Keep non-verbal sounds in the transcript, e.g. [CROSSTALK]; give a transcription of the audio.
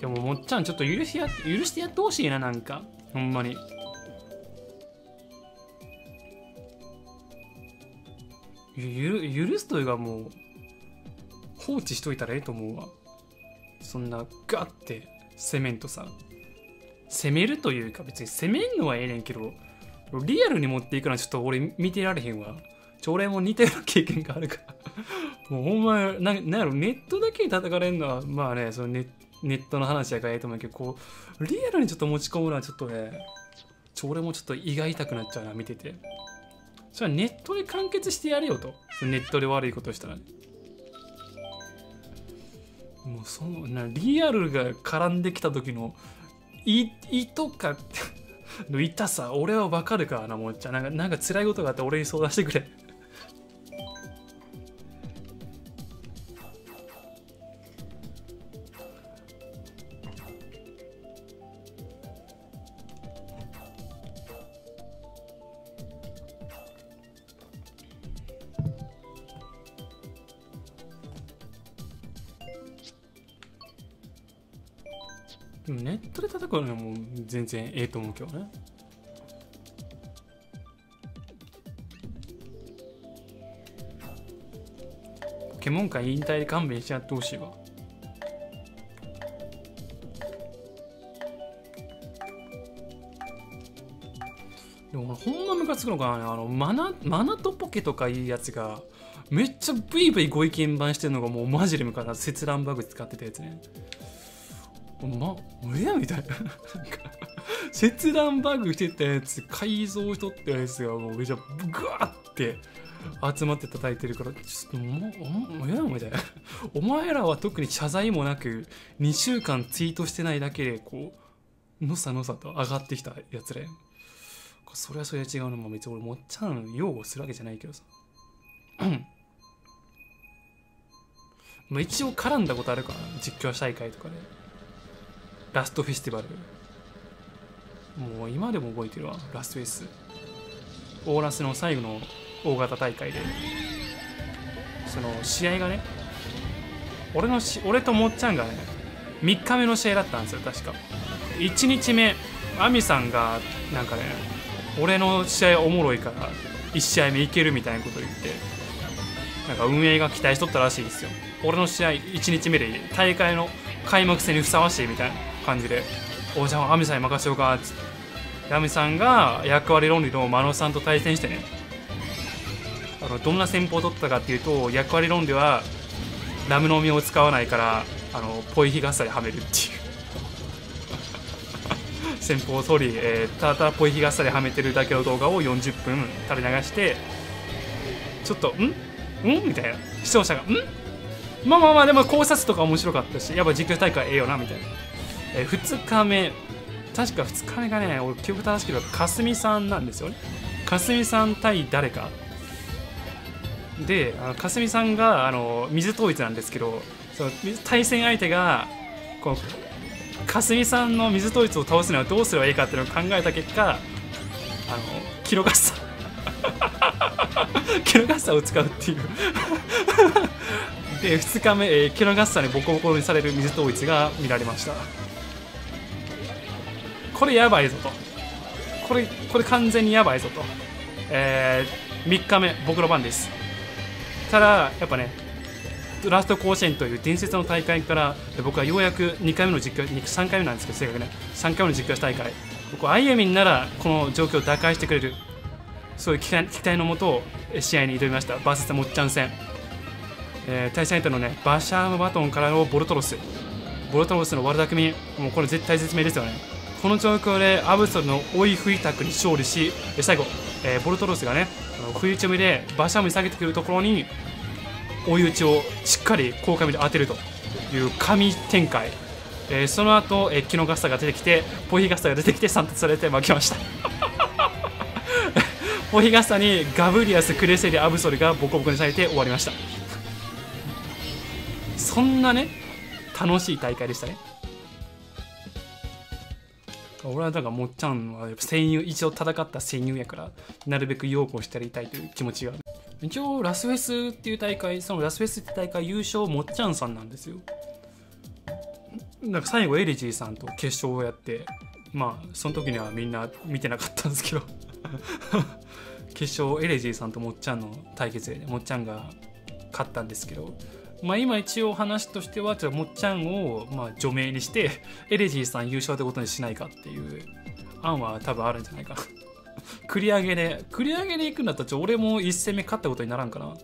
でももっちゃんちょっと許しや許してやってほしいななんか。ほんまに。ゆゆ許すというかもう放置しといたらええと思うわ。そんなガッて攻めんとさ。攻めるというか別に攻めんのはええねんけどリアルに持っていくのはちょっと俺見てられへんわ。ちょ俺も似たような経験があるから。もうほんまななんやろネットだけに叩かれるのはまあねそのネネットの話やからええと思うけどこうリアルにちょっと持ち込むのはちょっとねちょ俺もちょっと胃が痛くなっちゃうな見てて。それはネットで完結してやれよと。ネットで悪いことしたらね。もうそのなリアルが絡んできた時の胃胃とかの痛さ俺は分かるからなもっちゃなんかなんか辛いことがあって俺に相談してくれ。でもネットで叩くのはもう全然ええと思うけどね。ポケモン界引退で勘弁してやってほしいわ。でもほんまムカつくのかな。あのマナマナとポケとかいいやつがめっちゃブイブイご意見番してるのがもうマジでムカつく。切断バグ使ってたやつね。ま、俺やみたいな。なんか、切断バグしてたやつ、改造しとったやつがもうめちゃグワーって集まって叩いてるから、ちょっともう、おやみたいな。お前らは特に謝罪もなく、2週間ツイートしてないだけで、こう、のさのさと上がってきたやつらやそれはそれは違うのも別に俺もっちゃん擁護するわけじゃないけどさ。まあ一応絡んだことあるから、実況大会とかで。ラストフェスティバル。もう今でも覚えてるわ。ラストフェス。オーラスの最後の大型大会で。その試合がね俺のし俺ともっちゃんがね3日目の試合だったんですよ確か。1日目亜美さんがなんかね俺の試合おもろいから1試合目いけるみたいなこと言ってなんか運営が期待しとったらしいんですよ。俺の試合1日目で大会の開幕戦にふさわしいみたいな。感じで「おじゃあ亜美さんに任せようか」っつって。亜美さんが役割論理の真野さんと対戦してね。あのどんな戦法を取ったかっていうと役割論理はラムの実を使わないからあのポイヒガッサではめるっていう。[LAUGHS] 戦法を取り、えー、ただただポイヒガッサではめてるだけの動画を40分垂れ流してちょっと「ん？ん?」みたいな。視聴者が「ん？まあまあまあでも考察とか面白かったしやっぱ実況大会ええよなみたいな、えー、2日目。確か2日目がね俺記憶正しければかすみさんなんですよね。かすみさん対誰か。であかすみさんがあの水統一なんですけどその対戦相手がこのかすみさんの水統一を倒すにはどうすればいいかっていうのを考えた結果あのキロガッサ [LAUGHS] キロガッサを使うっていう。[LAUGHS] で2日目、えー、キロガッサにボコボコにされる水統一が見られました。これやばいぞと。これこれ完全にやばいぞと、えー、3日目僕の番です。ただやっぱねラスト甲子園という伝説の大会から僕はようやく2回目の実況3回目なんですけど正確ね3回目の実況大会僕あゆみんならこの状況を打開してくれるそういう期待期待のもと試合に挑みました。バースもっちゃん戦。えー、対戦相手のねバシャーモバトンからのボルトロス。ボルトロスの悪巧みもうこれ絶体絶命ですよね。この状況でアブソルの追い不意択に勝利し最後、えー、ボルトロスがね不意打ち目でバシャーモに下げてくるところに追い打ちをしっかり高紙で当てるという神展開、えー、その後、えー、キノガッサが出てきてポイヒガッサが出てきて3タテされて負けました。[LAUGHS] ポイヒガッサにガブリアスクレセリアブソルがボコボコにされて終わりました。そんなね楽しい大会でしたね。俺はだからもっちゃんはやっぱ戦友一応戦った戦友やからなるべく擁護してやりたいという気持ちが一応ラスフェスっていう大会そのラスフェスって大会優勝もっちゃんさんなんですよ。なんか最後エレジーさんと決勝をやってまあその時にはみんな見てなかったんですけど。[LAUGHS] 決勝エレジーさんともっちゃんの対決で、ね、もっちゃんが勝ったんですけど。まあ今一応話としてはじゃあもっちゃんをまあ除名にして [LAUGHS] エレジーさん優勝ってことにしないかっていう案は多分あるんじゃないかな。[LAUGHS] 繰り上げで繰り上げでいくんだったら俺も1戦目勝ったことにならんかな。